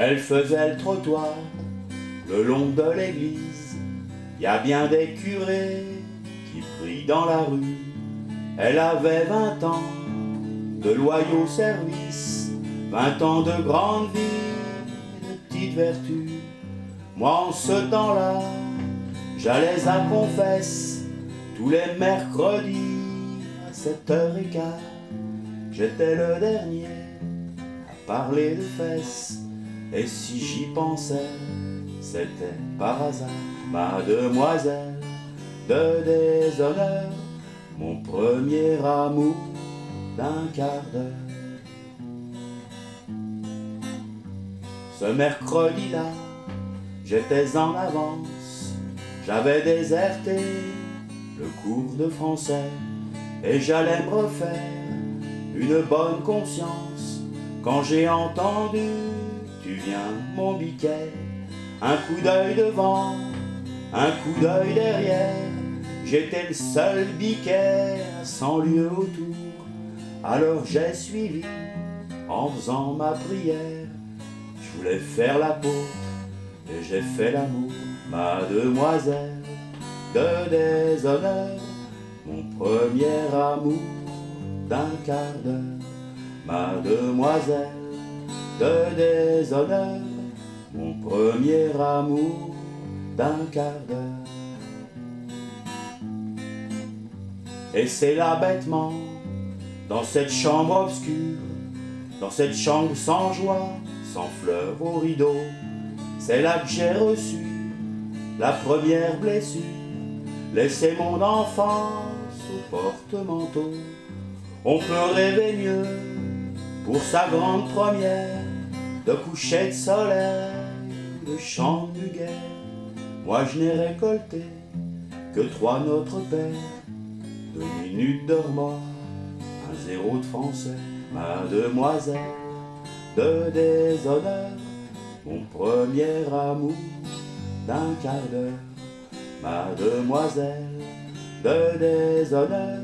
Elle faisait le trottoir le long de l'église. Y a bien des curés qui prient dans la rue. Elle avait vingt ans de loyaux services, vingt ans de grande vie, de petites vertus. Moi en ce temps-là, j'allais à confesse tous les mercredis à 7h15. J'étais le dernier à parler de fesses, et si j'y pensais, c'était par hasard, mademoiselle de déshonneur, mon premier amour d'un quart d'heure. Ce mercredi-là, j'étais en avance, j'avais déserté le cours de français et j'allais me refaire une bonne conscience quand j'ai entendu tu viens mon biquet un coup d'œil devant un coup d'œil derrière. J'étais le seul biquet cent lieues autour. Alors j'ai suivi en faisant ma prière. Je voulais faire la peau et j'ai fait l'amour. Mademoiselle de déshonneur mon premier amour d'un quart d'heure. Mademoiselle de déshonneur mon premier amour d'un quart d'heure. Et c'est là bêtement dans cette chambre obscure dans cette chambre sans joie sans fleurs au rideau. C'est là que j'ai reçu la première blessure laissez mon enfance au porte-manteau. On peut rêver mieux pour sa grande première de coucher de soleil de chant du guerre moi je n'ai récolté que trois notre père. Deux minutes de remords un zéro de français mademoiselle de déshonneur mon premier amour d'un quart d'heure. Mademoiselle de déshonneur